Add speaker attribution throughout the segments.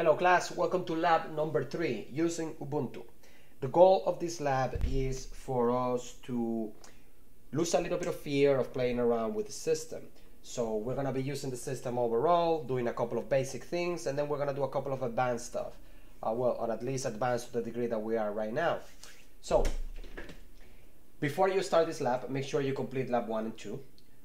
Speaker 1: Hello class, welcome to lab number three using Ubuntu. The goal of this lab is for us to lose a little bit of fear of playing around with the system. So we're gonna be using the system overall, doing a couple of basic things, and then we're gonna do a couple of advanced stuff. Uh, well, or at least advanced to the degree that we are right now. So, before you start this lab, make sure you complete lab one and two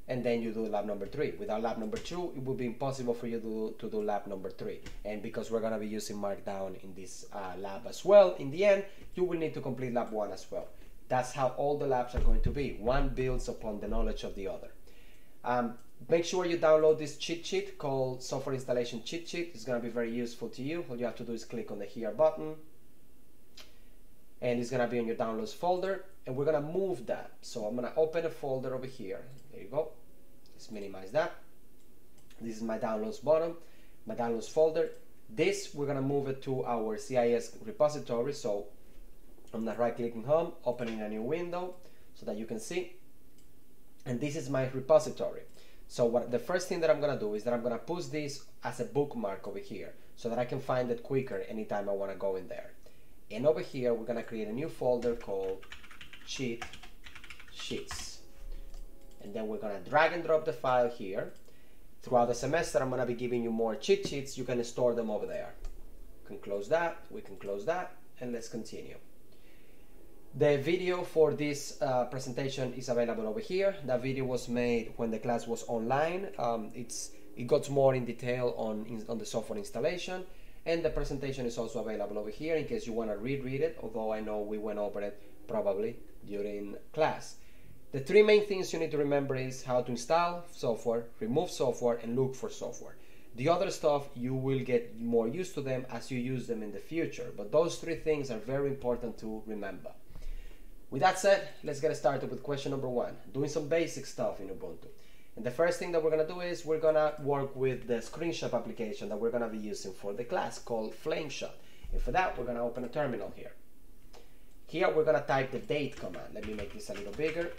Speaker 1: and then you do lab number three. Without lab number two, it would be impossible for you to, to do lab number three. And because we're gonna be using Markdown in this uh, lab as well, in the end, you will need to complete lab one as well. That's how all the labs are going to be. One builds upon the knowledge of the other. Um, make sure you download this cheat sheet called Software Installation Cheat Sheet. It's gonna be very useful to you. All you have to do is click on the Here button, and it's gonna be in your downloads folder and we're gonna move that so I'm gonna open a folder over here there you go. Let's minimize that. This is my downloads button my downloads folder. This we're gonna move it to our CIS repository. So I'm not right clicking home opening a new window so that you can see. And this is my repository. So what the first thing that I'm gonna do is that I'm gonna push this as a bookmark over here so that I can find it quicker anytime I want to go in there. And over here, we're gonna create a new folder called cheat sheets. And then we're gonna drag and drop the file here. Throughout the semester, I'm gonna be giving you more cheat sheets. You can store them over there. We can close that, we can close that, and let's continue. The video for this uh, presentation is available over here. That video was made when the class was online. Um, it's it got more in detail on, on the software installation and the presentation is also available over here in case you want to reread it, although I know we went over it probably during class. The three main things you need to remember is how to install software, remove software, and look for software. The other stuff, you will get more used to them as you use them in the future, but those three things are very important to remember. With that said, let's get started with question number one, doing some basic stuff in Ubuntu. And the first thing that we're gonna do is we're gonna work with the screenshot application that we're gonna be using for the class called FlameShot. And for that, we're gonna open a terminal here. Here, we're gonna type the date command. Let me make this a little bigger.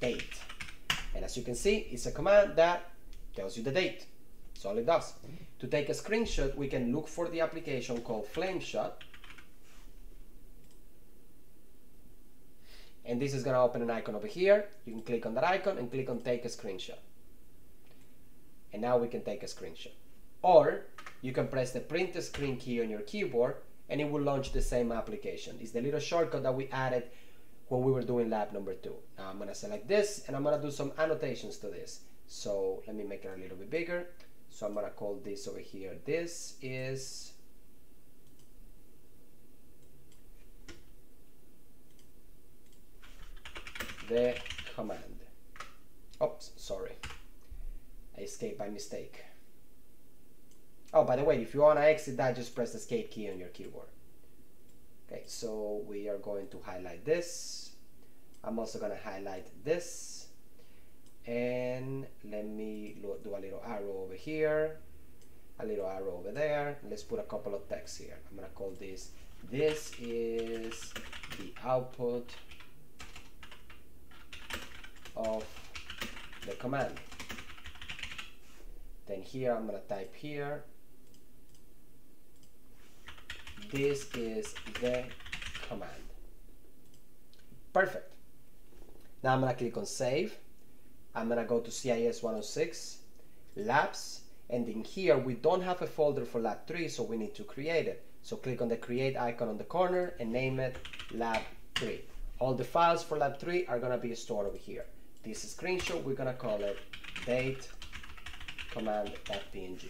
Speaker 1: Date. And as you can see, it's a command that tells you the date. That's all it does. To take a screenshot, we can look for the application called FlameShot and this is going to open an icon over here. You can click on that icon and click on take a screenshot. And now we can take a screenshot. Or you can press the print screen key on your keyboard and it will launch the same application. It's the little shortcut that we added when we were doing lab number two. Now I'm gonna select this and I'm gonna do some annotations to this. So let me make it a little bit bigger. So I'm gonna call this over here. This is the command. Oops, sorry. I escaped by mistake. Oh, by the way, if you want to exit that, just press the escape key on your keyboard. Okay, so we are going to highlight this. I'm also going to highlight this. And let me do a little arrow over here, a little arrow over there. Let's put a couple of texts here. I'm going to call this, this is the output of the command. Then here I'm going to type here. This is the command. Perfect. Now I'm going to click on save. I'm going to go to CIS 106, labs, and in here we don't have a folder for lab 3, so we need to create it. So click on the create icon on the corner and name it lab 3. All the files for lab 3 are going to be stored over here this screenshot, we're gonna call it date command.png.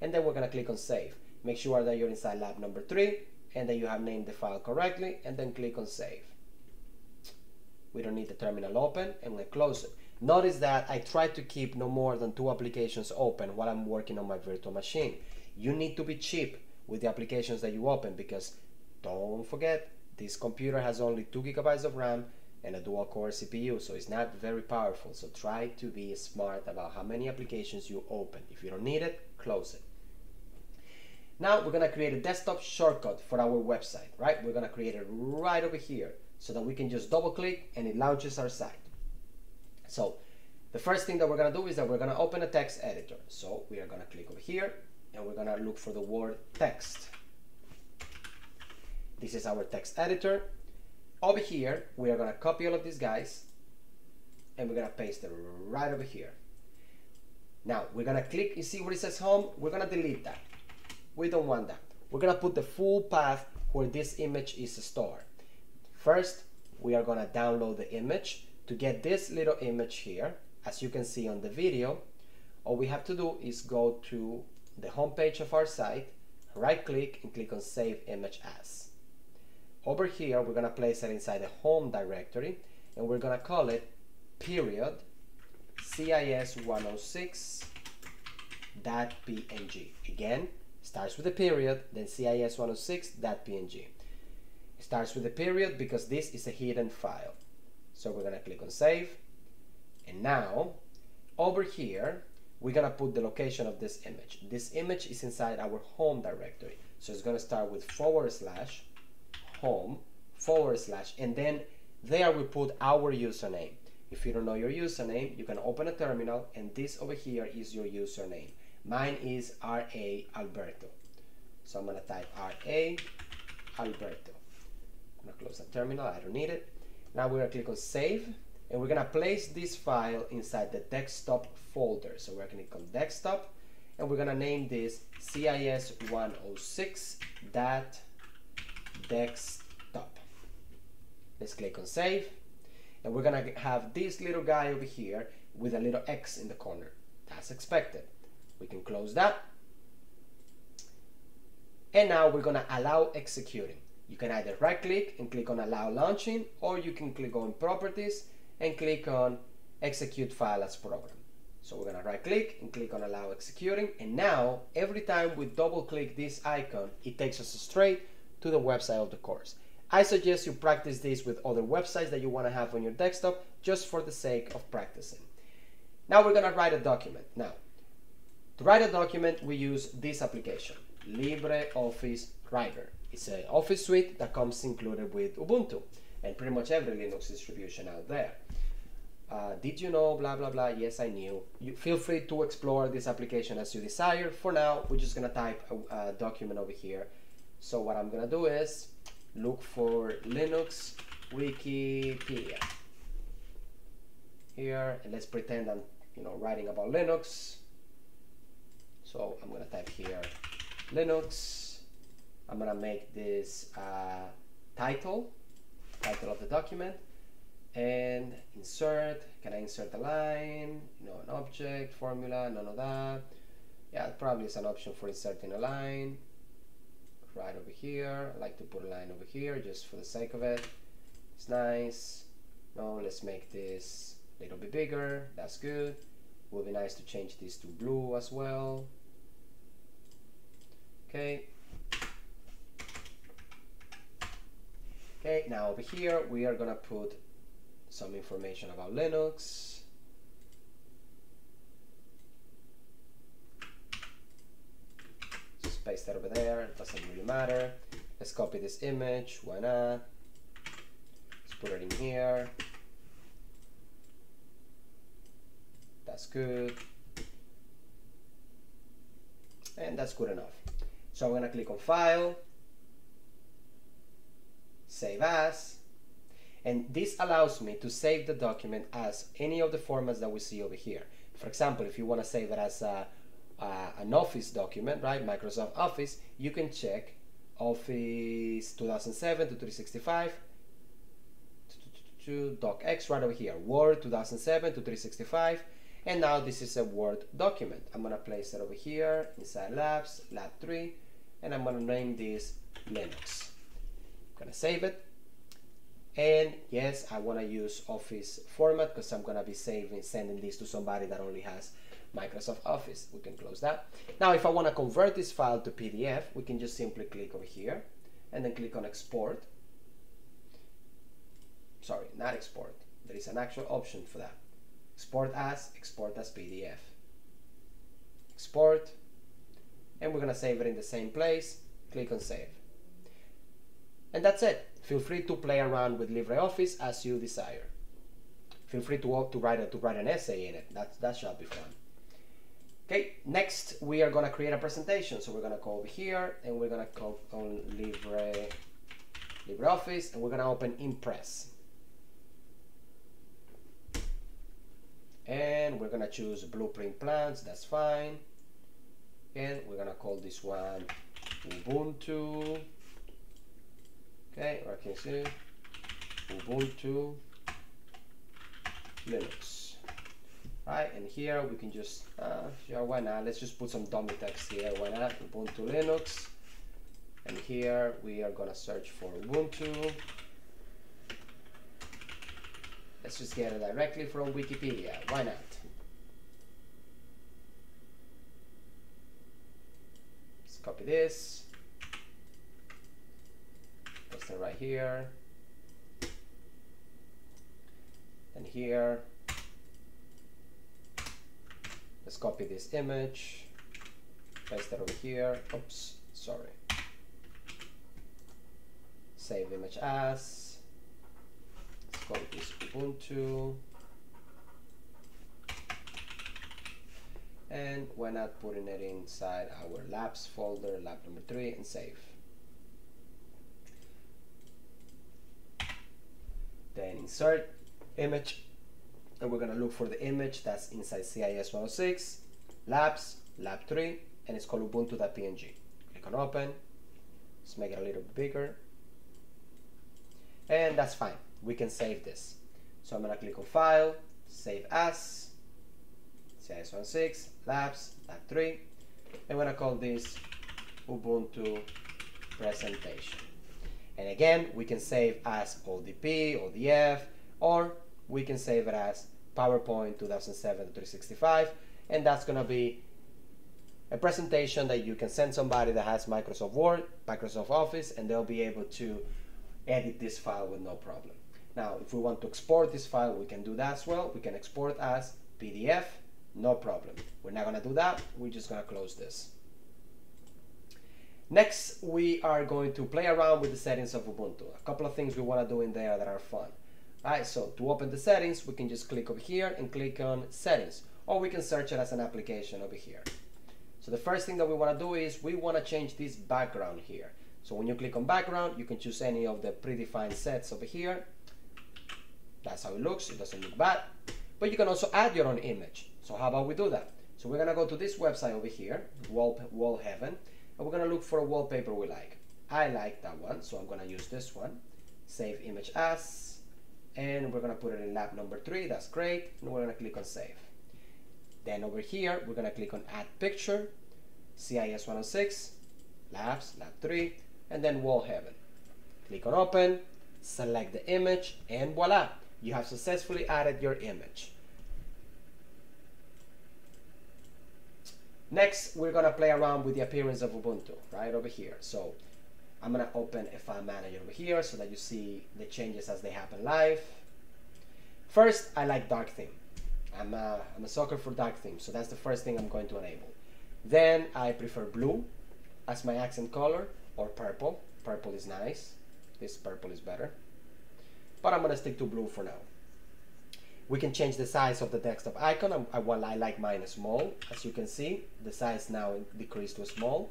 Speaker 1: And then we're gonna click on save. Make sure that you're inside lab number three and that you have named the file correctly and then click on save. We don't need the terminal open and we close it. Notice that I try to keep no more than two applications open while I'm working on my virtual machine. You need to be cheap with the applications that you open because don't forget this computer has only two gigabytes of RAM and a dual core CPU, so it's not very powerful. So try to be smart about how many applications you open. If you don't need it, close it. Now we're gonna create a desktop shortcut for our website, right? We're gonna create it right over here so that we can just double click and it launches our site. So the first thing that we're gonna do is that we're gonna open a text editor. So we are gonna click over here, and we're gonna look for the word text. This is our text editor. Over here, we are gonna copy all of these guys and we're gonna paste it right over here. Now we're gonna click, you see where it says home? We're gonna delete that. We don't want that. We're gonna put the full path where this image is stored. First, we are gonna download the image. To get this little image here, as you can see on the video, all we have to do is go to the home page of our site, right click and click on Save Image As. Over here, we're gonna place it inside the home directory and we're gonna call it period CIS 106.png. Again, starts with a period, then CIS 106.png. It Starts with a period because this is a hidden file. So we're gonna click on save. And now, over here, we're gonna put the location of this image. This image is inside our home directory. So it's gonna start with forward slash home forward slash and then there we put our username. If you don't know your username, you can open a terminal and this over here is your username. Mine is RA Alberto. So I'm gonna type RA Alberto. I'm gonna close the terminal, I don't need it. Now we're gonna click on save and we're gonna place this file inside the desktop folder. So we're gonna click on desktop and we're gonna name this CIS 106.desktop. Let's click on save and we're gonna have this little guy over here with a little X in the corner. That's expected. We can close that. And now we're gonna allow executing. You can either right click and click on allow launching or you can click on properties and click on execute file as program. So we're gonna right click and click on allow executing and now every time we double click this icon it takes us straight to the website of the course. I suggest you practice this with other websites that you want to have on your desktop just for the sake of practicing. Now we're going to write a document. Now, to write a document, we use this application, LibreOffice Writer. It's an office suite that comes included with Ubuntu and pretty much every Linux distribution out there. Uh, did you know, blah, blah, blah, yes, I knew. You feel free to explore this application as you desire. For now, we're just gonna type a, a document over here. So what I'm gonna do is look for Linux Wikipedia here and let's pretend I'm you know writing about Linux so I'm gonna type here Linux I'm gonna make this uh, title title of the document and insert can I insert a line you know an object formula none of that yeah probably is an option for inserting a line right over here. I like to put a line over here just for the sake of it. It's nice. Now let's make this a little bit bigger. That's good. Would be nice to change this to blue as well. Okay. Okay, now over here we are gonna put some information about Linux. Just paste that over there, it doesn't really matter. Let's copy this image, why not? Let's put it in here. That's good. And that's good enough. So I'm gonna click on File, Save As, and this allows me to save the document as any of the formats that we see over here. For example, if you want to save it as a an Office document, right? Microsoft Office, you can check Office 2007 to 365 to docx right over here, Word 2007 to 365, and now this is a Word document. I'm gonna place it over here inside Labs, Lab 3, and I'm gonna name this Linux. I'm gonna save it, and yes, I wanna use Office format because I'm gonna be saving, sending this to somebody that only has Microsoft Office. We can close that. Now, if I want to convert this file to PDF, we can just simply click over here and then click on export. Sorry, not export. There is an actual option for that. Export as, export as PDF. Export, and we're going to save it in the same place. Click on save. And that's it. Feel free to play around with LibreOffice as you desire. Feel free to, to, write, a, to write an essay in it. That, that shall be fun. Okay, next we are gonna create a presentation. So we're gonna go over here and we're gonna go on Libre, LibreOffice and we're gonna open Impress. And we're gonna choose Blueprint Plans, that's fine. And we're gonna call this one Ubuntu. Okay, I can see Ubuntu Linux. Right and here we can just uh, why not? Let's just put some dummy text here. Why not? Ubuntu Linux. And here we are gonna search for Ubuntu. Let's just get it directly from Wikipedia. Why not let's copy this paste it right here and here Let's copy this image, paste that over here. Oops, sorry. Save image as. Let's call this Ubuntu. And why not putting it inside our labs folder, lab number three, and save. Then insert image and we're gonna look for the image that's inside CIS 106, labs, lab 3, and it's called ubuntu.png. Click on open, let's make it a little bigger, and that's fine. We can save this. So I'm gonna click on file, save as, CIS 106, labs, lab 3, and we're gonna call this Ubuntu presentation. And again, we can save as ODP, ODF, or we can save it as PowerPoint 2007 365 and that's going to be a presentation that you can send somebody that has Microsoft Word, Microsoft Office and they'll be able to edit this file with no problem. Now if we want to export this file we can do that as well. We can export as PDF, no problem. We're not going to do that, we're just going to close this. Next, we are going to play around with the settings of Ubuntu. A couple of things we want to do in there that are fun. Alright, so to open the settings, we can just click over here and click on settings, or we can search it as an application over here. So the first thing that we want to do is we want to change this background here. So when you click on background, you can choose any of the predefined sets over here. That's how it looks, it doesn't look bad. But you can also add your own image. So how about we do that? So we're gonna go to this website over here, Wall, Wallhaven, and we're gonna look for a wallpaper we like. I like that one, so I'm gonna use this one. Save image as, and we're gonna put it in lab number three that's great and we're gonna click on save then over here we're gonna click on add picture CIS 106 labs lab 3 and then wallhaven click on open select the image and voila you have successfully added your image next we're gonna play around with the appearance of Ubuntu right over here so I'm gonna open a file manager over here so that you see the changes as they happen live. First, I like dark theme. I'm a, I'm a sucker for dark theme, so that's the first thing I'm going to enable. Then I prefer blue as my accent color or purple. Purple is nice. This purple is better. But I'm gonna stick to blue for now. We can change the size of the desktop icon. I, I, I like mine small. As you can see, the size now decreased to small.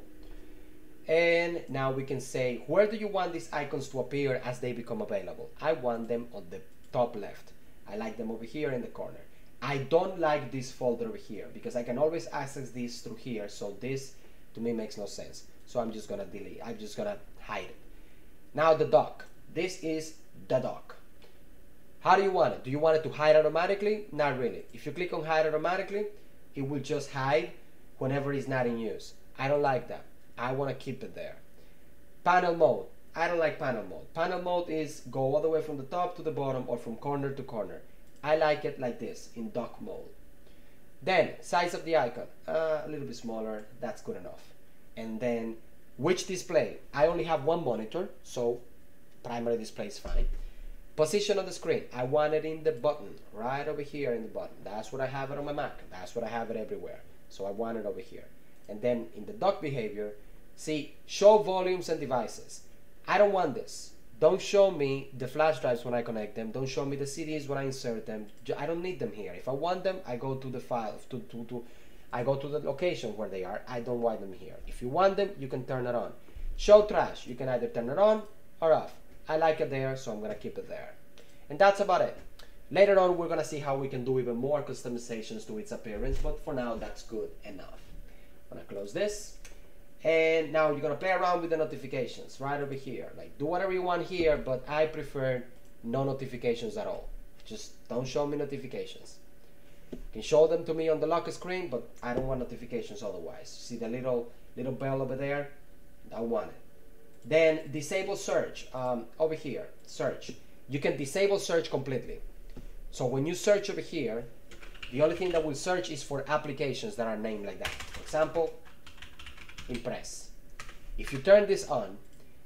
Speaker 1: And now we can say where do you want these icons to appear as they become available? I want them on the top left. I like them over here in the corner. I don't like this folder over here because I can always access this through here. So this to me makes no sense. So I'm just gonna delete. I'm just gonna hide it. Now the dock this is the dock how do you want it do you want it to hide automatically not really if you click on hide automatically it will just hide whenever it's not in use I don't like that I want to keep it there. Panel mode. I don't like panel mode. Panel mode is go all the way from the top to the bottom or from corner to corner. I like it like this in dock mode. Then size of the icon, uh, a little bit smaller, that's good enough. And then which display? I only have one monitor, so primary display is fine. Position on the screen, I want it in the button, right over here in the button. That's what I have it on my Mac. That's what I have it everywhere. So I want it over here and then in the dock behavior, see, show volumes and devices. I don't want this. Don't show me the flash drives when I connect them. Don't show me the CDs when I insert them. I don't need them here. If I want them, I go to the file, to, to, to I go to the location where they are. I don't want them here. If you want them, you can turn it on. Show trash. You can either turn it on or off. I like it there, so I'm to keep it there. And that's about it. Later on, we're to see how we can do even more customizations to its appearance, but for now, that's good enough. I'm to close this. And now you're to play around with the notifications right over here. Like, do whatever you want here, but I prefer no notifications at all. Just don't show me notifications. You can show them to me on the lock screen, but I don't want notifications otherwise. See the little little bell over there? I want it. Then disable search um, over here. Search. You can disable search completely. So when you search over here, the only thing that will search is for applications that are named like that. For example, Impress. If you turn this on,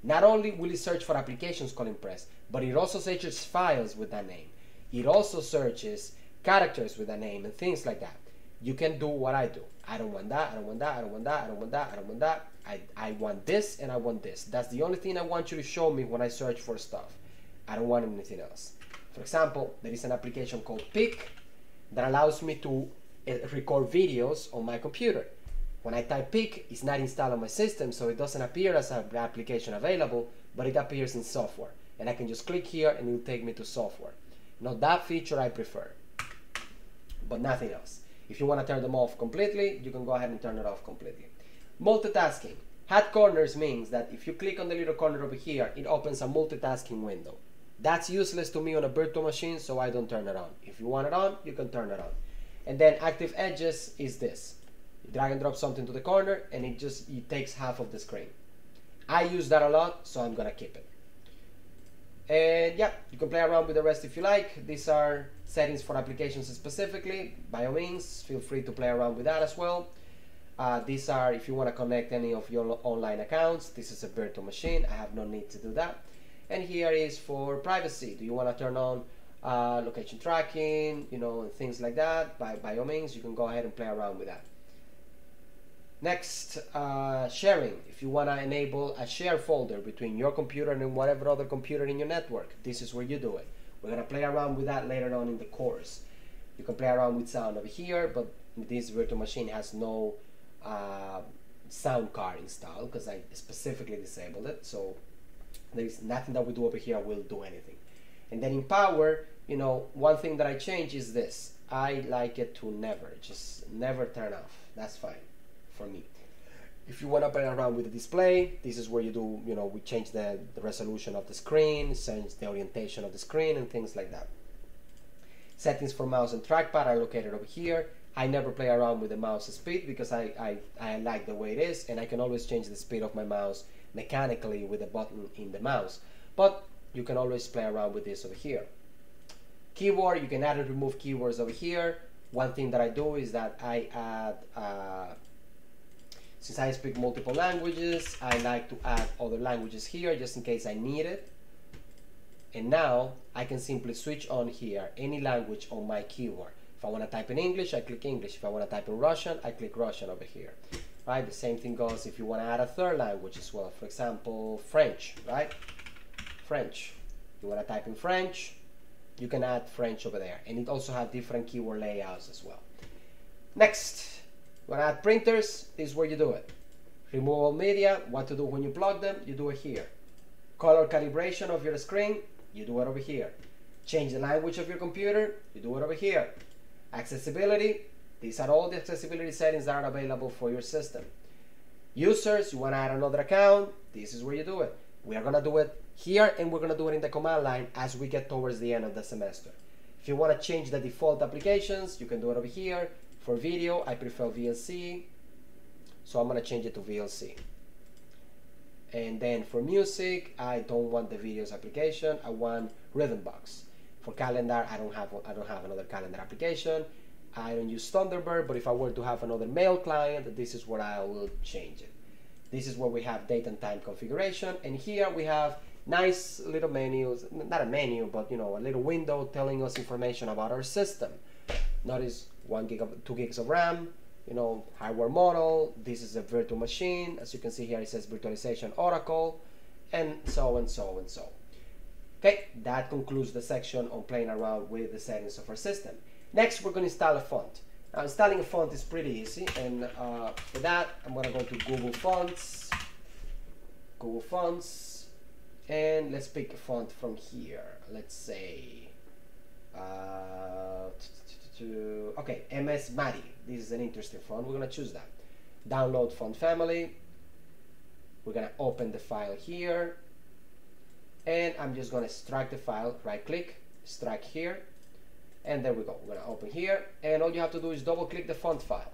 Speaker 1: not only will it search for applications called Impress, but it also searches files with that name. It also searches characters with that name and things like that. You can do what I do. I don't want that, I don't want that, I don't want that, I don't want that, I don't want that. I, I want this and I want this. That's the only thing I want you to show me when I search for stuff. I don't want anything else. For example, there is an application called Peek that allows me to eh, record videos on my computer. When I type Peek, it's not installed on my system, so it doesn't appear as an application available, but it appears in software. And I can just click here and it will take me to software. Now that feature I prefer but nothing else. If you want to turn them off completely, you can go ahead and turn it off completely. Multitasking. Hot corners means that if you click on the little corner over here, it opens a multitasking window. That's useless to me on a virtual machine, so I don't turn it on. If you want it on, you can turn it on. And then active edges is this. You drag and drop something to the corner and it just it takes half of the screen. I use that a lot, so I'm gonna keep it. And yeah, you can play around with the rest if you like. These are settings for applications specifically. By all means, feel free to play around with that as well. Uh, these are if you want to connect any of your online accounts. This is a virtual machine. I have no need to do that. And here is for privacy. Do you want to turn on uh, location tracking, you know, things like that? By, by all means, you can go ahead and play around with that. Next, uh, sharing. If you want to enable a share folder between your computer and whatever other computer in your network, this is where you do it. We're going to play around with that later on in the course. You can play around with sound over here, but this virtual machine has no uh, sound card installed because I specifically disabled it. So there's nothing that we do over here will do anything. And then in power, you know, one thing that I change is this. I like it to never, just never turn off. That's fine for me. If you want to play around with the display, this is where you do, you know, we change the, the resolution of the screen, change the orientation of the screen and things like that. Settings for mouse and trackpad are located over here. I never play around with the mouse speed because I, I, I like the way it is and I can always change the speed of my mouse mechanically with a button in the mouse. But you can always play around with this over here. Keyboard, you can add and remove keywords over here. One thing that I do is that I add uh, since I speak multiple languages, I like to add other languages here just in case I need it. And now I can simply switch on here any language on my keyboard. If I want to type in English, I click English. If I want to type in Russian, I click Russian over here. Right? The same thing goes if you want to add a third language as well. For example, French, right? French. You want to type in French, you can add French over there. And it also has different keyword layouts as well. Next, when I add printers, this is where you do it. Removable media, what to do when you plug them, you do it here. Color calibration of your screen, you do it over here. Change the language of your computer, you do it over here. Accessibility, these are all the accessibility settings that are available for your system. Users, you want to add another account, this is where you do it. We are going to do it here and we're going to do it in the command line as we get towards the end of the semester. If you want to change the default applications, you can do it over here. For video, I prefer VLC, so I'm gonna change it to VLC. And then for music, I don't want the videos application. I want Rhythmbox. For calendar, I don't have I don't have another calendar application. I don't use Thunderbird, but if I were to have another mail client, this is where I will change it. This is where we have date and time configuration, and here we have nice little menus, not a menu, but you know, a little window telling us information about our system. Notice one gig of two gigs of RAM, you know, hardware model. This is a virtual machine. As you can see here, it says virtualization Oracle, and so and so and so. Okay, that concludes the section on playing around with the settings of our system. Next, we're going to install a font. Now installing a font is pretty easy and uh, for that I'm gonna go to Google Fonts, Google Fonts, and let's pick a font from here. Let's say, uh, okay, Ms Madi. This is an interesting font. We're gonna choose that. Download font family. We're gonna open the file here and I'm just gonna extract the file, right click, extract here, and there we go. We're gonna open here, and all you have to do is double click the font file.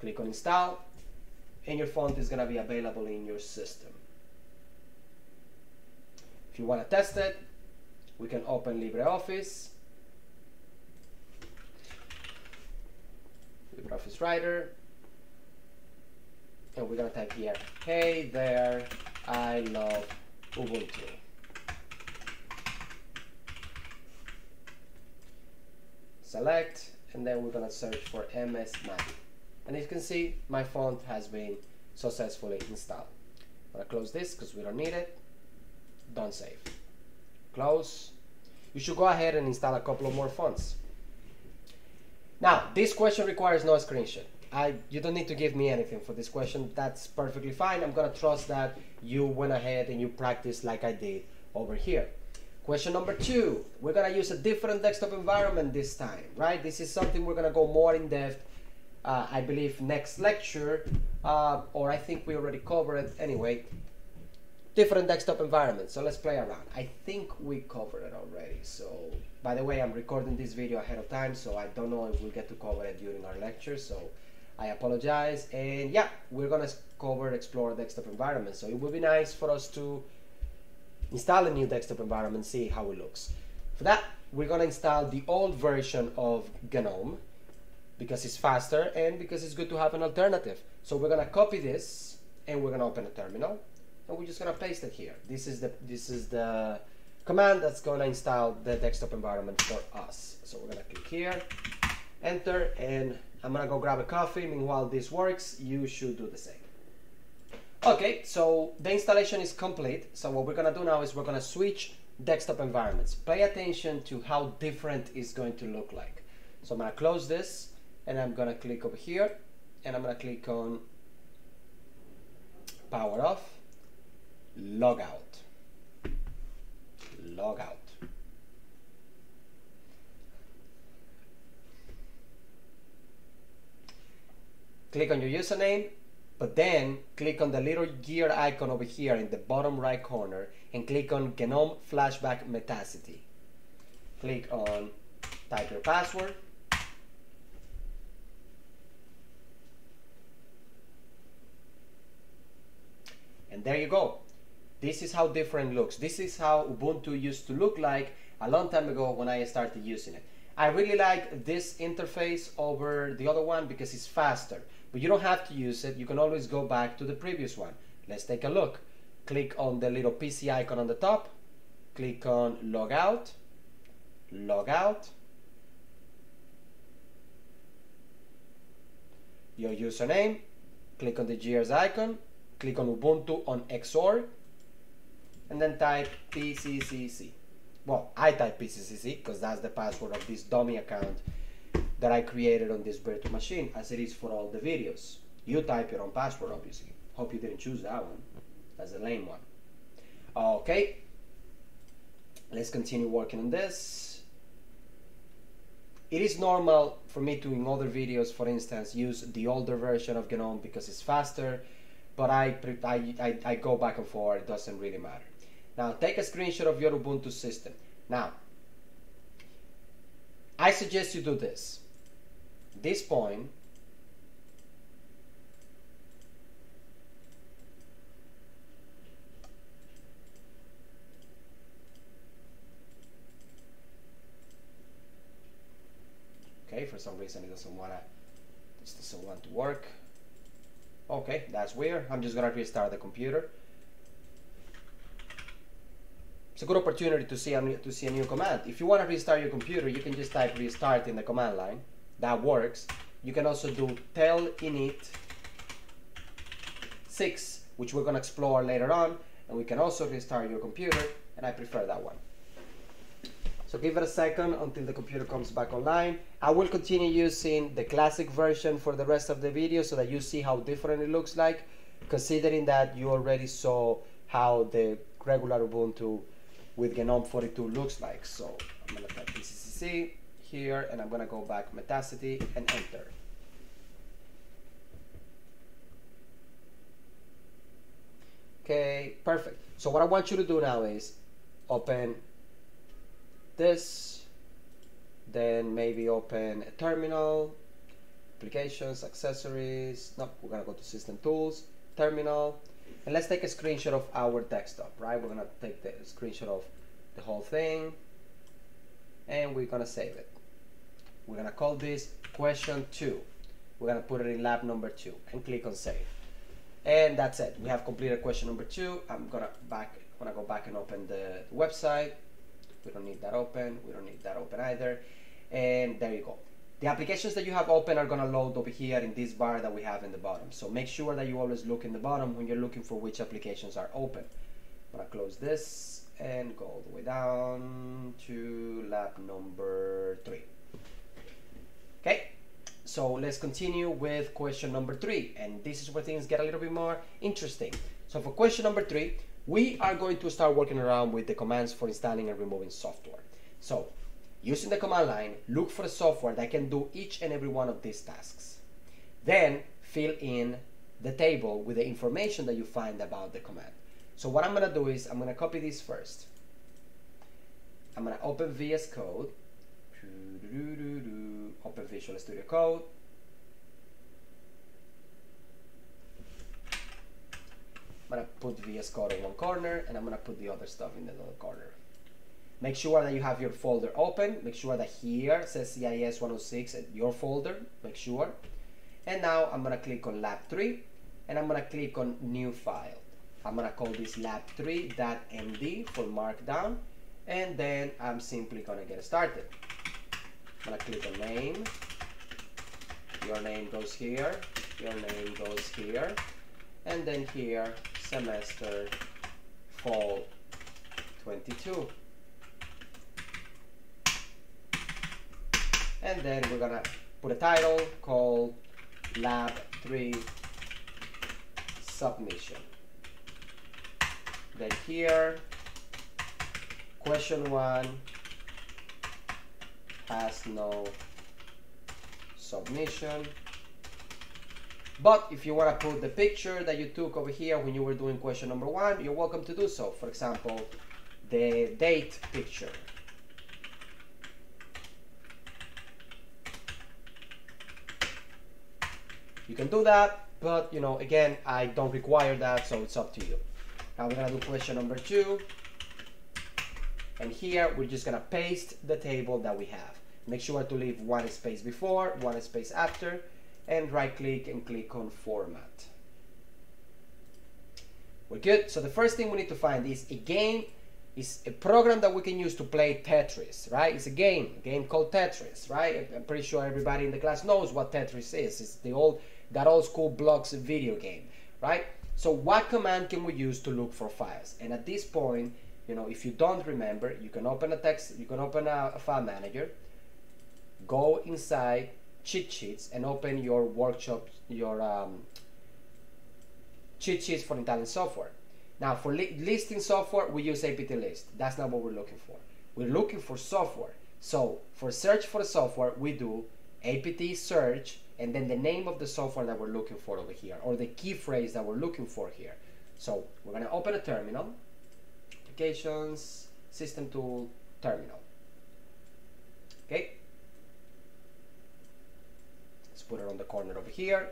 Speaker 1: Click on install, and your font is gonna be available in your system. If you wanna test it, we can open LibreOffice, LibreOffice Writer, and we're gonna type here, hey there, I love Ubuntu. select and then we're gonna search for Ms Madi and as you can see my font has been successfully installed. I'm gonna close this because we don't need it. Don't save. Close. You should go ahead and install a couple of more fonts now this question requires no screenshot I, you don't need to give me anything for this question that's perfectly fine I'm gonna trust that you went ahead and you practiced like I did over here Question number two, we're gonna use a different desktop environment this time, right? This is something we're gonna go more in depth, uh, I believe next lecture, uh, or I think we already covered it anyway. Different desktop environment, so let's play around. I think we covered it already, so by the way, I'm recording this video ahead of time, so I don't know if we'll get to cover it during our lecture, so I apologize. And yeah, we're gonna cover explore desktop environment, so it would be nice for us to install a new desktop environment, see how it looks. For that, we're gonna install the old version of GNOME because it's faster and because it's good to have an alternative. So we're gonna copy this and we're gonna open a terminal and we're just gonna paste it here. This is the this is the command that's gonna install the desktop environment for us. So we're gonna click here, enter, and I'm gonna go grab a coffee. Meanwhile this works, you should do the same. Okay, so the installation is complete. So what we're gonna do now is we're gonna switch desktop environments. Pay attention to how different it's going to look like. So I'm gonna close this and I'm gonna click over here and I'm gonna click on power off, log out, log out. Click on your username but then click on the little gear icon over here in the bottom right corner and click on GNOME Flashback Metacity. Click on type your password. And there you go. This is how different looks. This is how Ubuntu used to look like a long time ago when I started using it. I really like this interface over the other one because it's faster. But you don't have to use it. You can always go back to the previous one. Let's take a look. Click on the little PC icon on the top. Click on log out. Log out. Your username. Click on the gears icon. Click on Ubuntu on Xorg. And then type PCCC. Well, I type PCCC because that's the password of this dummy account that I created on this virtual machine as it is for all the videos. You type your own password, obviously. Hope you didn't choose that one. That's a lame one. Okay. Let's continue working on this. It is normal for me to, in other videos, for instance, use the older version of GNOME because it's faster, but I, I, I, I go back and forth, it doesn't really matter. Now, take a screenshot of your Ubuntu system. Now, I suggest you do this. This point okay for some reason it doesn't want to this doesn't want to work. Okay that's weird. I'm just gonna restart the computer it's a good opportunity to see a new, to see a new command if you want to restart your computer you can just type restart in the command line that works. You can also do telinit 6, which we're going to explore later on, and we can also restart your computer, and I prefer that one. So give it a second until the computer comes back online. I will continue using the classic version for the rest of the video so that you see how different it looks like, considering that you already saw how the regular Ubuntu with GNOME 42 looks like. So I'm gonna type PCCC here and I'm gonna go back Metacity and enter. Okay, perfect. So what I want you to do now is open this, then maybe open a terminal, applications, accessories. No, we're gonna go to system tools, terminal, and let's take a screenshot of our desktop, right? We're gonna take the screenshot of the whole thing and we're gonna save it. We're gonna call this question two. We're gonna put it in lab number two and click on save. And that's it. We have completed question number two. I'm gonna back, I'm gonna go back and open the website. We don't need that open. We don't need that open either. And there you go. The applications that you have open are gonna load over here in this bar that we have in the bottom. So make sure that you always look in the bottom when you're looking for which applications are open. I'm gonna close this and go all the way down to lab number three. Okay, so let's continue with question number three. And this is where things get a little bit more interesting. So for question number three, we are going to start working around with the commands for installing and removing software. So using the command line, look for a software that can do each and every one of these tasks. Then fill in the table with the information that you find about the command. So what I'm gonna do is I'm gonna copy this first. I'm gonna open VS Code, open Visual Studio Code. I'm gonna put VS Code in one corner and I'm gonna put the other stuff in the other corner. Make sure that you have your folder open. Make sure that here says CIS 106 at your folder. Make sure. And now I'm gonna click on Lab 3 and I'm gonna click on New File. I'm gonna call this lab3.md for markdown and then I'm simply gonna get started. I'm gonna click on name, your name goes here, your name goes here, and then here semester fall 22. And then we're gonna put a title called lab 3 submission. Then here, question one has no submission. But if you want to put the picture that you took over here when you were doing question number one, you're welcome to do so. For example, the date picture. Can do that, but you know, again, I don't require that, so it's up to you. Now we're gonna do question number two. And here we're just gonna paste the table that we have. Make sure to leave one space before, one space after, and right click and click on format. We're good. So the first thing we need to find is a game, is a program that we can use to play Tetris, right? It's a game, a game called Tetris, right? I'm pretty sure everybody in the class knows what Tetris is. It's the old, that old school blocks video game, right? So what command can we use to look for files? And at this point, you know, if you don't remember, you can open a text, you can open a, a file manager, go inside cheat sheets and open your workshop, your um, cheat sheets for Italian software. Now for li listing software, we use apt list. That's not what we're looking for. We're looking for software. So for search for software, we do apt search and then the name of the software that we're looking for over here or the key phrase that we're looking for here. So we're going to open a terminal, applications, system tool, terminal. Okay. Let's put it on the corner over here.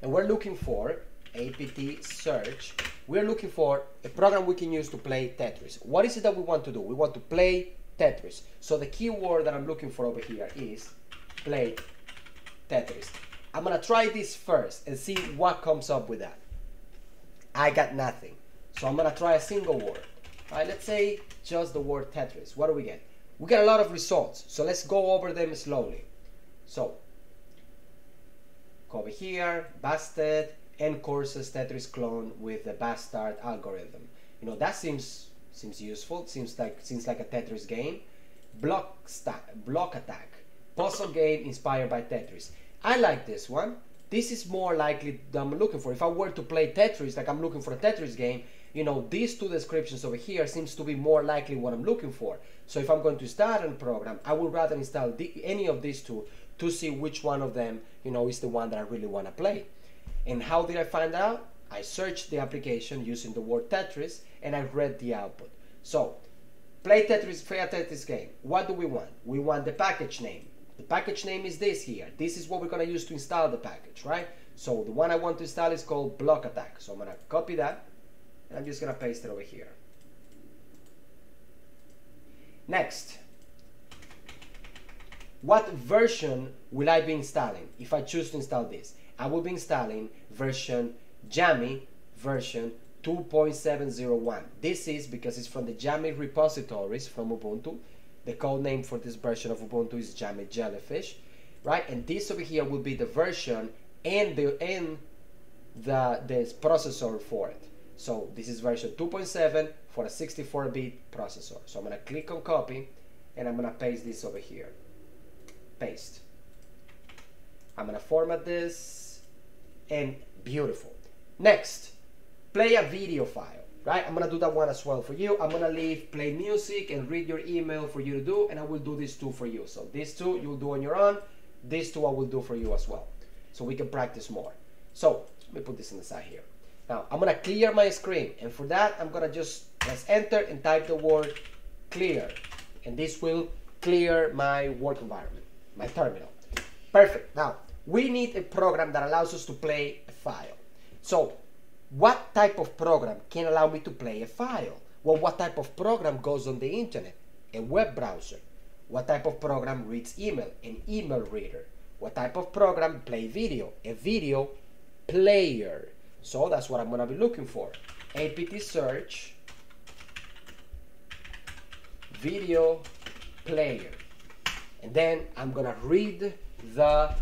Speaker 1: And we're looking for apt search. We're looking for a program we can use to play Tetris. What is it that we want to do? We want to play Tetris. So the keyword that I'm looking for over here is play Tetris. I'm gonna try this first and see what comes up with that. I got nothing. So I'm gonna try a single word. All right, let's say just the word Tetris. What do we get? We get a lot of results. So let's go over them slowly. So, over here, Bastet, ncurses Tetris clone with the Bastard algorithm. You know, that seems seems useful. Seems like seems like a Tetris game. Block stack, block attack, puzzle game inspired by Tetris. I like this one. This is more likely I'm looking for. If I were to play Tetris, like I'm looking for a Tetris game, you know, these two descriptions over here seems to be more likely what I'm looking for. So if I'm going to start a program, I would rather install any of these two to see which one of them, you know, is the one that I really want to play. And how did I find out? I searched the application using the word Tetris and I read the output. So, play Tetris, play a Tetris game. What do we want? We want the package name. The package name is this here. This is what we're going to use to install the package, right? So the one I want to install is called Block Attack. So I'm going to copy that and I'm just going to paste it over here. Next, what version will I be installing if I choose to install this? I will be installing version Jammy version 2.701. This is because it's from the Jammy repositories from Ubuntu. The code name for this version of Ubuntu is Jammy Jellyfish, right? And this over here will be the version and the and the this processor for it. So this is version 2.7 for a 64-bit processor. So I'm gonna click on copy and I'm gonna paste this over here. Paste. I'm gonna format this and beautiful. Next, play a video file, right? I'm gonna do that one as well for you. I'm gonna leave play music and read your email for you to do, and I will do this two for you. So these two you'll do on your own. These two I will do for you as well. So we can practice more. So let me put this on the side here. Now I'm gonna clear my screen, and for that I'm gonna just press enter and type the word clear, and this will clear my work environment, my terminal. Perfect. Now we need a program that allows us to play a file. So what type of program can allow me to play a file? Well, what type of program goes on the internet? A web browser. What type of program reads email? An email reader. What type of program play video? A video player. So that's what I'm going to be looking for. apt search video player. And then I'm going to read the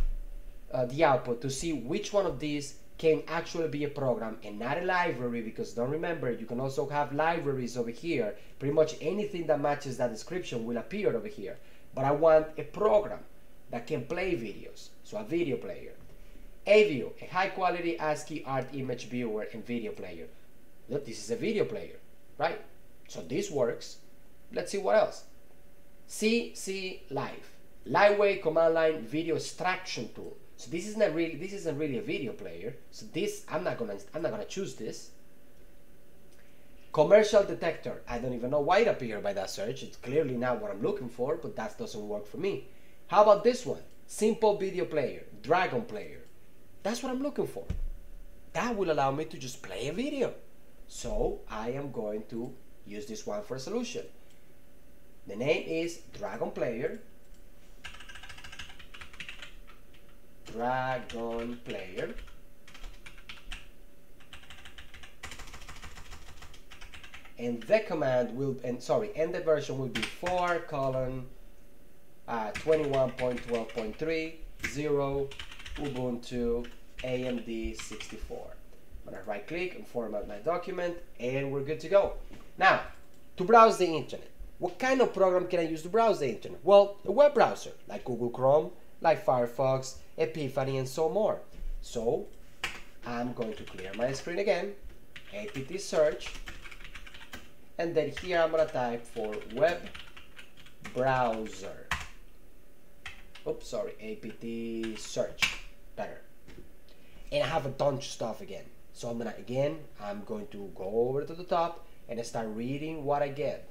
Speaker 1: uh, the output to see which one of these can actually be a program and not a library because don't remember you can also have libraries over here. Pretty much anything that matches that description will appear over here. But I want a program that can play videos so a video player. AVIO a high quality ASCII art image viewer and video player. Look this is a video player right? So this works. Let's see what else. cclive lightweight command line video extraction tool so this isn't really this isn't really a video player. So this I'm not gonna I'm not gonna choose this. Commercial detector. I don't even know why it appeared by that search. It's clearly not what I'm looking for, but that doesn't work for me. How about this one? Simple video player, Dragon player. That's what I'm looking for. That will allow me to just play a video. So I am going to use this one for a solution. The name is Dragon Player dragon player and the command will and sorry and the version will be 4 colon uh, 21.12.3 0 ubuntu amd 64 i'm gonna right click and format my document and we're good to go. Now to browse the internet. What kind of program can i use to browse the internet? Well a web browser like google chrome like firefox Epiphany, and so more. So I'm going to clear my screen again, apt search, and then here I'm to type for web browser. Oops, sorry, apt search, better. And I have a bunch of stuff again. So I'm gonna, again, I'm going to go over to the top and start reading what I get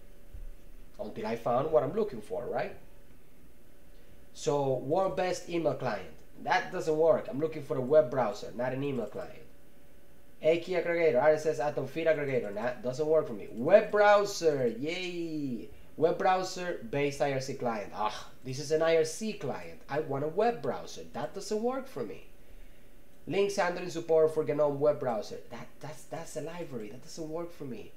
Speaker 1: until I found what I'm looking for, right? So, world best email client. That doesn't work. I'm looking for a web browser, not an email client. Akregator, RSS atom feed aggregator. That doesn't work for me. Web browser, yay! Web browser based IRC client. Ah, this is an IRC client. I want a web browser. That doesn't work for me. Links handling support for GNOME web browser. That that's that's a library. That doesn't work for me.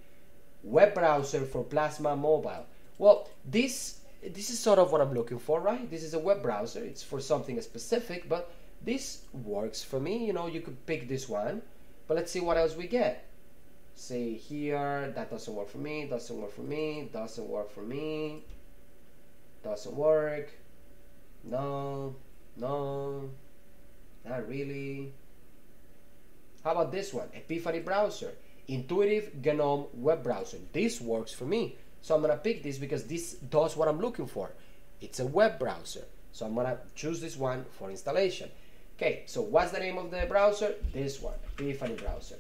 Speaker 1: Web browser for Plasma Mobile. Well, this this is sort of what I'm looking for, right? This is a web browser. It's for something specific, but this works for me. You know, you could pick this one, but let's see what else we get. see here that doesn't work for me doesn't work for me doesn't work for me doesn't work no no not really how about this one epiphany browser intuitive gnome web browser this works for me so i'm gonna pick this because this does what i'm looking for. It's a web browser. So i'm gonna choose this one for installation. Okay so what's the name of the browser? This one epiphany browser.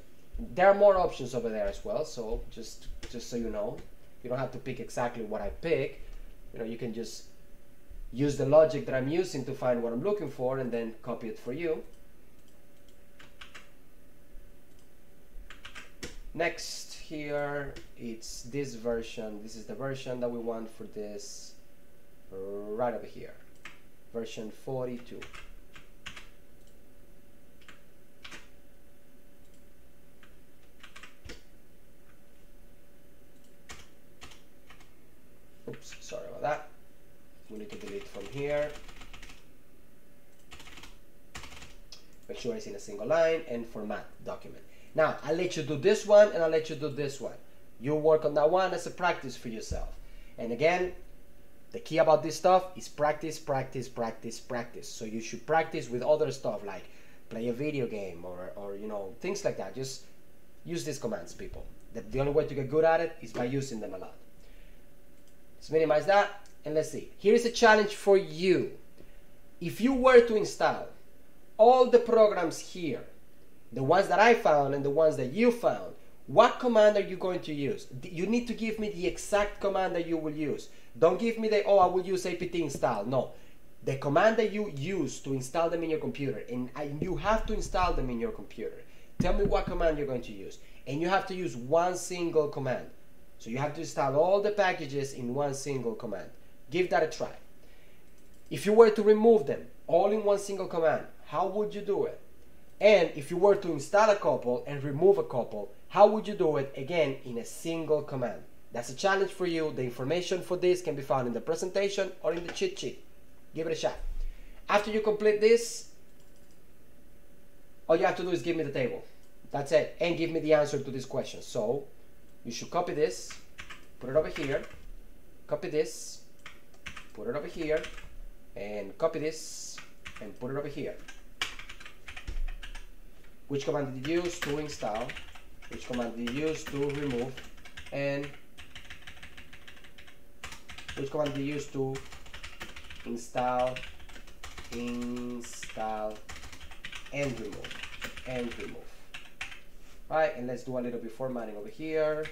Speaker 1: There are more options over there as well so just just so you know you don't have to pick exactly what I pick. You know you can just use the logic that I'm using to find what I'm looking for and then copy it for you. Next here it's this version this is the version that we want for this right over here version 42 Oops, sorry about that. We need to delete from here. Make sure it's in a single line and format document. Now, I'll let you do this one and I'll let you do this one. You work on that one as a practice for yourself. And again, the key about this stuff is practice, practice, practice, practice. So you should practice with other stuff like play a video game or, or you know, things like that. Just use these commands, people. The, the only way to get good at it is by using them a lot. Let's minimize that and let's see. Here is a challenge for you. If you were to install all the programs here, the ones that I found and the ones that you found, what command are you going to use? You need to give me the exact command that you will use. Don't give me the, oh, I will use apt install. No. The command that you use to install them in your computer, and you have to install them in your computer. Tell me what command you're going to use. And you have to use one single command. So you have to install all the packages in one single command. Give that a try. If you were to remove them all in one single command, how would you do it? And if you were to install a couple and remove a couple, how would you do it again in a single command? That's a challenge for you. The information for this can be found in the presentation or in the cheat sheet. Give it a shot. After you complete this, all you have to do is give me the table. That's it. And give me the answer to this question. So you should copy this, put it over here, copy this, put it over here, and copy this, and put it over here. Which command did you use to install? Which command did you use to remove? And which command did you use to install, install, and remove, and remove. Right, and let's do a little bit formatting over here.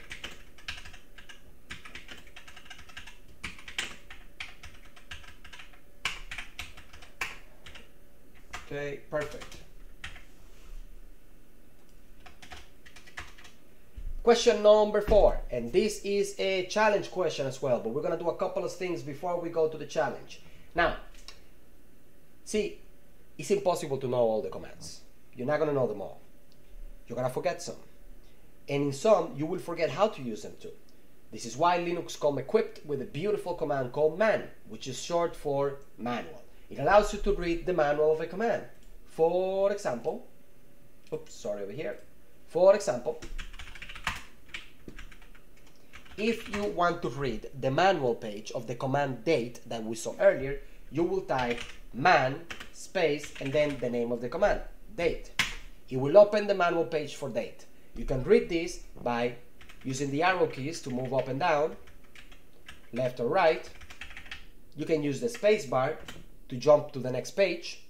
Speaker 1: Okay, perfect. Question number four, and this is a challenge question as well, but we're gonna do a couple of things before we go to the challenge. Now, see, it's impossible to know all the commands. You're not gonna know them all you're gonna forget some. And in some, you will forget how to use them too. This is why Linux comes equipped with a beautiful command called man, which is short for manual. It allows you to read the manual of a command. For example, oops, sorry over here. For example, if you want to read the manual page of the command date that we saw earlier, you will type man space and then the name of the command, date. It will open the manual page for date. You can read this by using the arrow keys to move up and down, left or right. You can use the space bar to jump to the next page.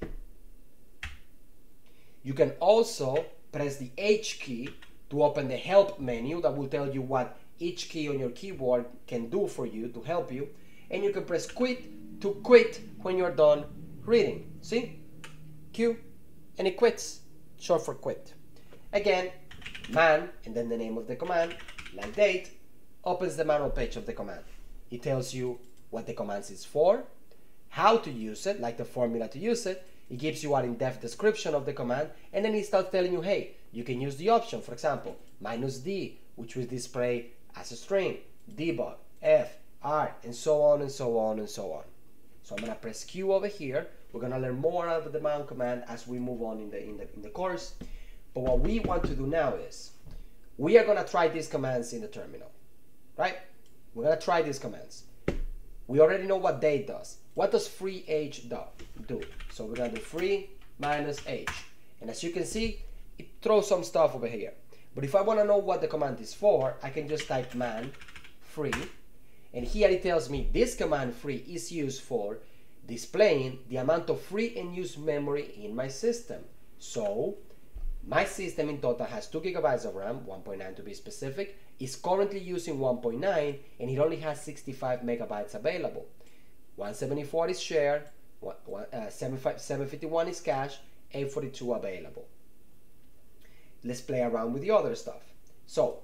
Speaker 1: You can also press the H key to open the help menu that will tell you what each key on your keyboard can do for you to help you. And you can press quit to quit when you're done reading. See? Q and it quits short for quit. Again, man, and then the name of the command, like date, opens the manual page of the command. It tells you what the command is for, how to use it, like the formula to use it. It gives you an in-depth description of the command, and then it starts telling you, hey, you can use the option, for example, minus D, which will display as a string, debug, F, R, and so on and so on and so on. So I'm gonna press Q over here we're gonna learn more about the man command as we move on in the, in the, in the course. But what we want to do now is, we are gonna try these commands in the terminal, right? We're gonna try these commands. We already know what date does. What does free h do? So we're gonna do free minus h. And as you can see, it throws some stuff over here. But if I wanna know what the command is for, I can just type man free. And here it tells me this command free is used for displaying the amount of free and used memory in my system. So my system in total has 2 gigabytes of RAM, 1.9 to be specific, is currently using 1.9 and it only has 65 megabytes available. 174 is shared, uh, 751 is cache, 842 available. Let's play around with the other stuff. So,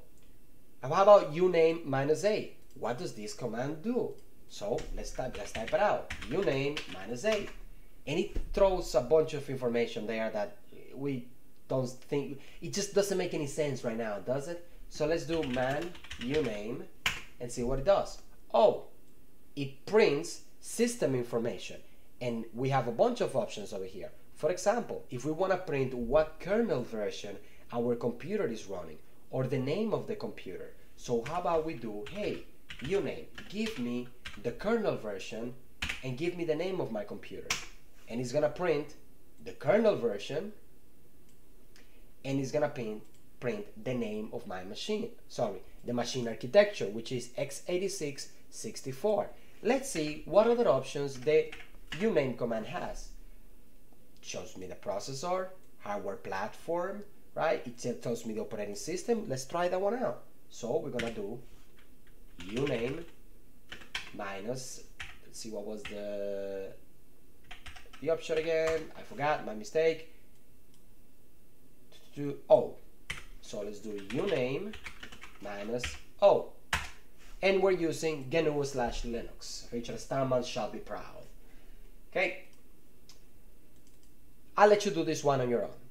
Speaker 1: how about uname minus a? What does this command do? So let's type let's type it out. Uname minus a. And it throws a bunch of information there that we don't think it just doesn't make any sense right now, does it? So let's do man uname and see what it does. Oh, it prints system information and we have a bunch of options over here. For example, if we want to print what kernel version our computer is running or the name of the computer. So how about we do, hey, uname, give me the kernel version and give me the name of my computer. And it's gonna print the kernel version and it's gonna print, print the name of my machine. Sorry, the machine architecture, which is x86-64. Let's see what other options the uname command has. Shows me the processor, hardware platform, right? It tells me the operating system. Let's try that one out. So we're gonna do uname minus, let's see what was the, the option again. I forgot, my mistake to O. So let's do uname minus O. And we're using GNU slash Linux. Richard Stallman shall be proud. Okay? I'll let you do this one on your own.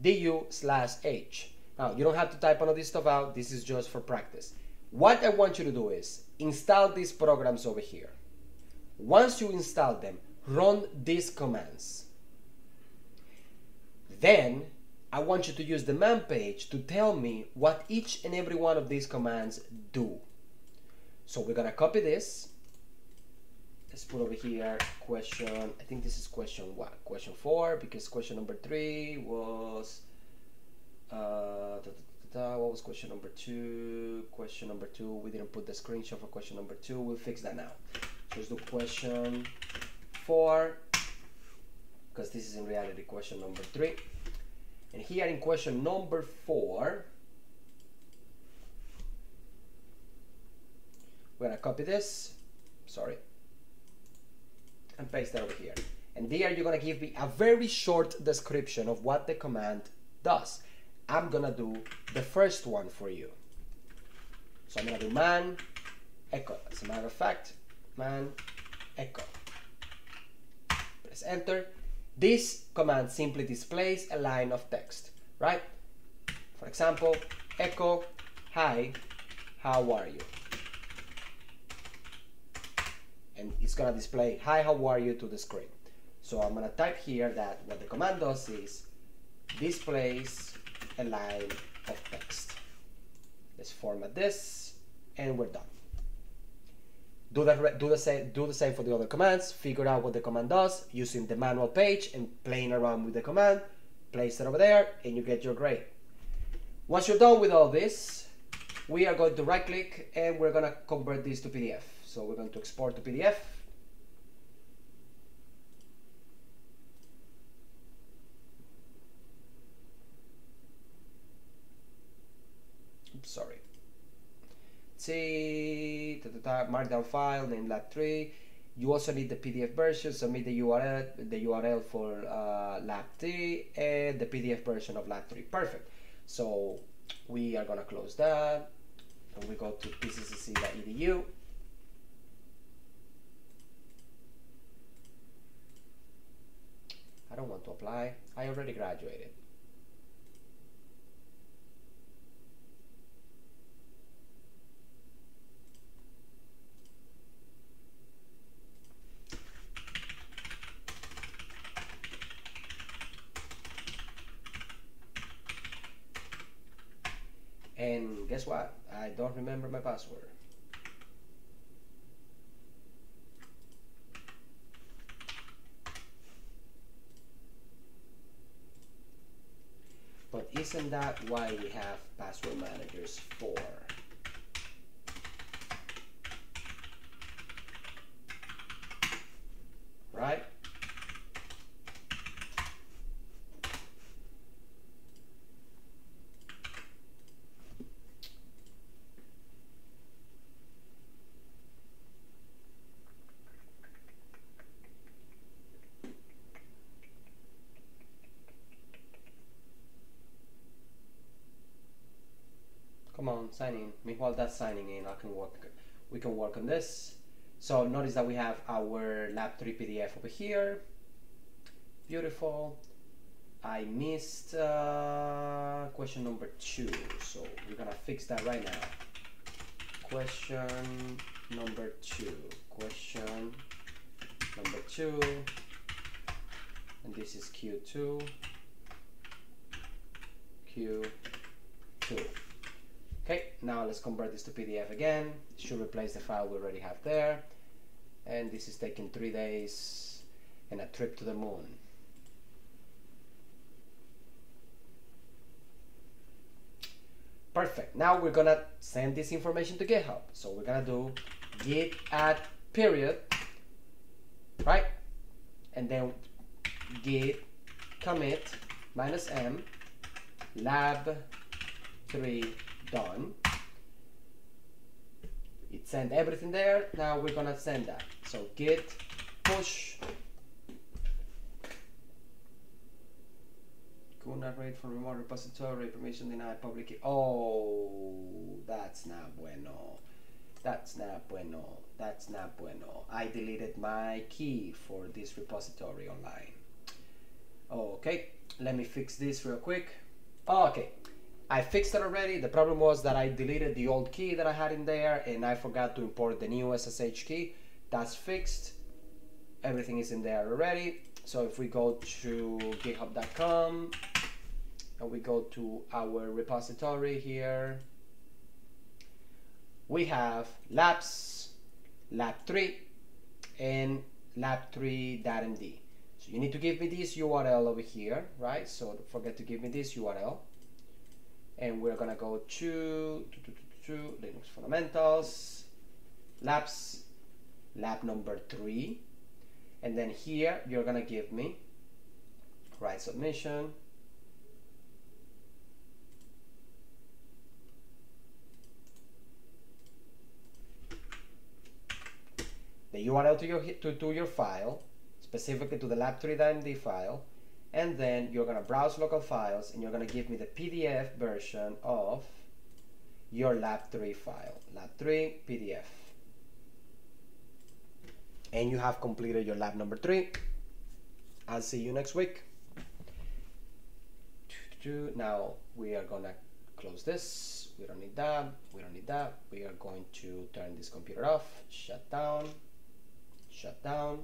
Speaker 1: Du slash h. Now, you don't have to type all of this stuff out. This is just for practice. What I want you to do is install these programs over here. Once you install them, run these commands. Then I want you to use the man page to tell me what each and every one of these commands do. So we're gonna copy this. Let's put over here question, I think this is question what? Question four, because question number three was, uh, da, da, da, what was question number two? Question number two, we didn't put the screenshot for question number two. We'll fix that now. So let's do question four, because this is in reality question number three. And here in question number four, we're gonna copy this, sorry, and paste that over here. And there you're gonna give me a very short description of what the command does. I'm gonna do the first one for you. So I'm gonna do man echo. As a matter of fact, man echo. Press enter this command simply displays a line of text, right? For example, echo, hi, how are you? And it's gonna display, hi, how are you to the screen. So I'm gonna type here that what the command does is displays a line of text. Let's format this and we're done. Do, that, do, the same, do the same for the other commands, figure out what the command does using the manual page and playing around with the command, place it over there and you get your grade. Once you're done with all this, we are going to right click and we're to convert this to PDF. So we're going to export to PDF. Sorry see, markdown file, name lab3. You also need the PDF version, submit the URL, the URL for uh, lab3 and the PDF version of lab3. Perfect. So we are gonna close that and we go to pccc.edu. I don't want to apply. I already graduated. And guess what? I don't remember my password. But isn't that why we have password managers for? Right? Come on, sign in. Meanwhile that's signing in, I can work we can work on this. So notice that we have our lab 3 PDF over here. Beautiful. I missed uh, question number two, so we're gonna fix that right now. Question number two. Question number two. And this is Q2. Q2. Okay, now let's convert this to PDF again. It should replace the file we already have there. And this is taking three days and a trip to the moon. Perfect. Now we're gonna send this information to GitHub. So we're gonna do git add period, right? And then git commit minus m lab 3 done. It sent everything there. Now we're gonna send that. So git push Guna read from remote repository permission denied public key. Oh, that's not bueno. That's not bueno. That's not bueno. I deleted my key for this repository online. Okay, let me fix this real quick. Okay, I fixed it already. The problem was that I deleted the old key that I had in there and I forgot to import the new SSH key. That's fixed. Everything is in there already. So if we go to github.com and we go to our repository here, we have labs, lab3, and lab3.md. So you need to give me this URL over here, right? So don't forget to give me this URL and we're gonna go to, to, to, to Linux fundamentals, labs, lab number three, and then here you're gonna give me write submission, the URL to your to, to your file, specifically to the lab3.md file, and then you're going to browse local files and you're going to give me the PDF version of your lab3 file. Lab3 PDF and you have completed your lab number three. I'll see you next week. Now we are gonna close this. We don't need that. We don't need that. We are going to turn this computer off. Shut down. Shut down